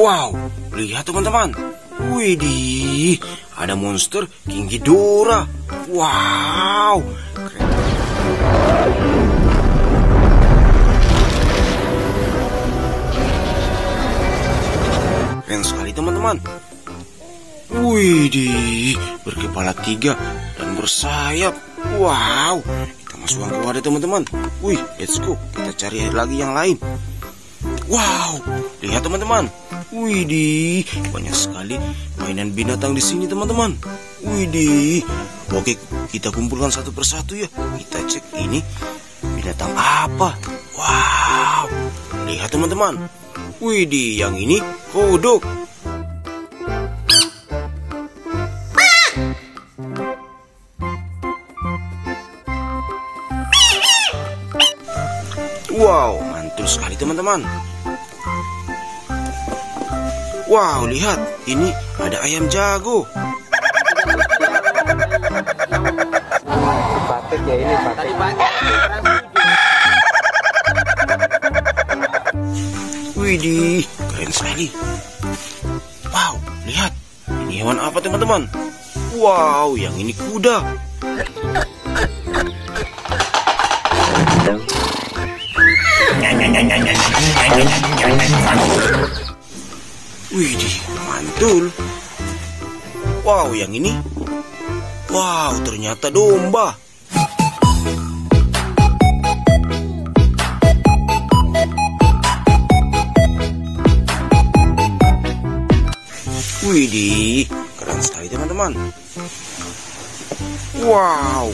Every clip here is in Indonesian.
Wow, lihat teman-teman. Widih, ada monster King Ghidorah. Wow, keren. Keren sekali teman-teman. Widih, berkepala tiga dan bersayap. Wow, kita masukkan ke wadah teman-teman. Wih, let's go. Kita cari lagi yang lain. Wow, lihat teman-teman. Widih, banyak sekali mainan binatang di sini teman-teman. Widih, oke kita kumpulkan satu persatu ya. Kita cek ini binatang apa. Wow, lihat teman-teman. Widih, yang ini kodok. Wow, mantul sekali teman-teman. Wow, lihat, ini ada ayam jago. Patik ya ini patik. Widih, keren sekali. Wow, lihat, ini hewan apa teman-teman? Wow, yang ini kuda. Widih, mantul. Wow, yang ini? Wow, ternyata domba. Widih, keren sekali teman-teman. Wow,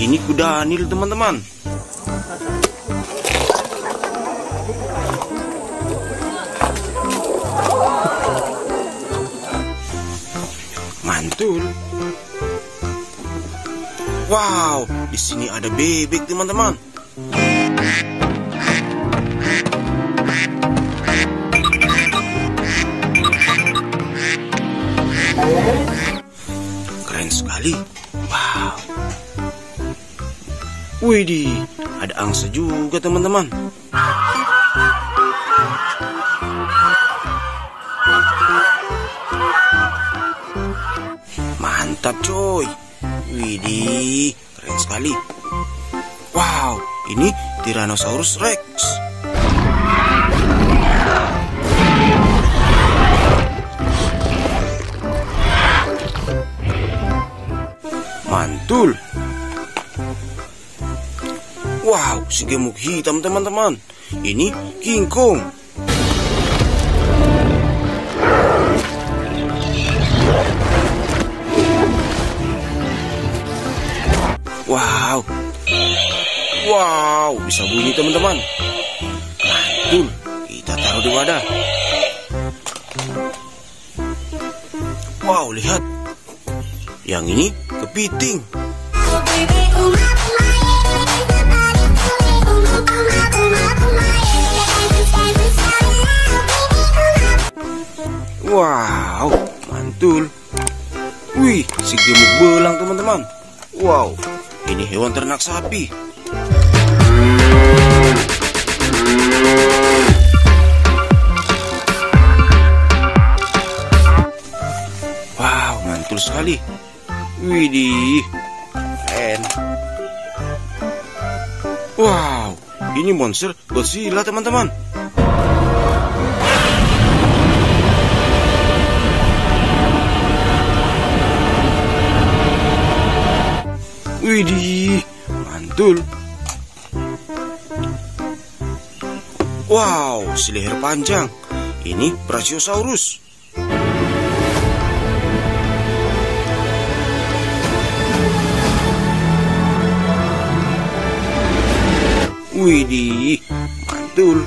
ini kuda nil teman-teman. Wow, di sini ada bebek teman-teman. Keren sekali. Wow. Widih, ada angsa juga teman-teman. Mantap coy. Widih, keren sekali. Wow, ini Tyrannosaurus Rex. Mantul. Wow, si gemuk hitam teman-teman. Ini King Kong. Wow, bisa bunyi teman-teman. Mantul. Kita taruh di wadah. Wow, lihat. Yang ini kepiting. Wow, mantul. Wih, si gemuk belang teman-teman. Wow, ini hewan ternak sapi. Wow, mantul sekali. Widih, keren. Wow, ini monster Godzilla teman-teman. Widih, mantul. Wow, si leher panjang. Ini Brachiosaurus. Widih, mantul.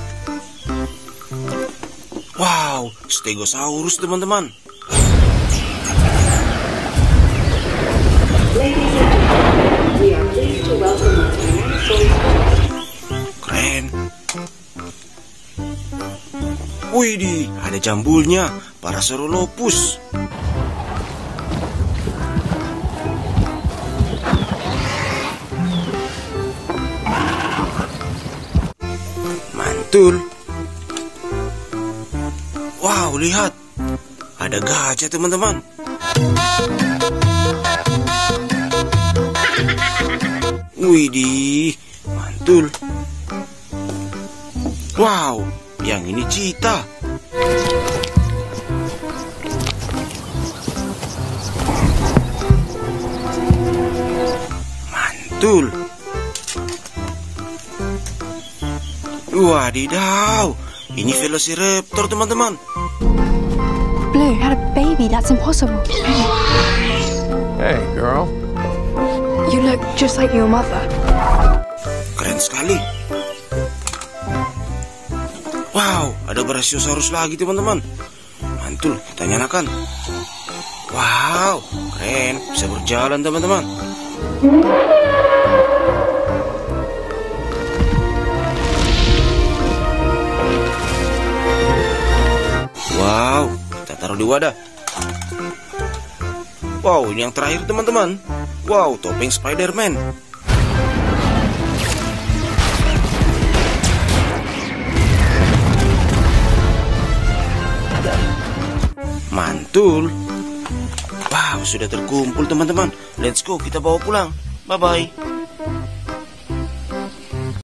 Wow, Stegosaurus teman-teman. Widih, ada jambulnya, Parasaurolophus. Mantul. Wow, lihat. Ada gajah, teman-teman. Widih, mantul. Wow, yang ini cita. Mantul. Wadidaw, ini Velociraptor teman-teman. Blue had a baby. That's impossible. Hey, girl. You look just like your mother. Keren sekali. Wow, ada Brachiosaurus lagi teman-teman. Mantul, kita nyalakan. Wow, keren, bisa berjalan teman-teman. Wow, kita taruh di wadah. Wow, ini yang terakhir teman-teman. Wow, topeng Spider-Man. Mantul. Wow, sudah terkumpul teman-teman. Let's go, kita bawa pulang. Bye-bye.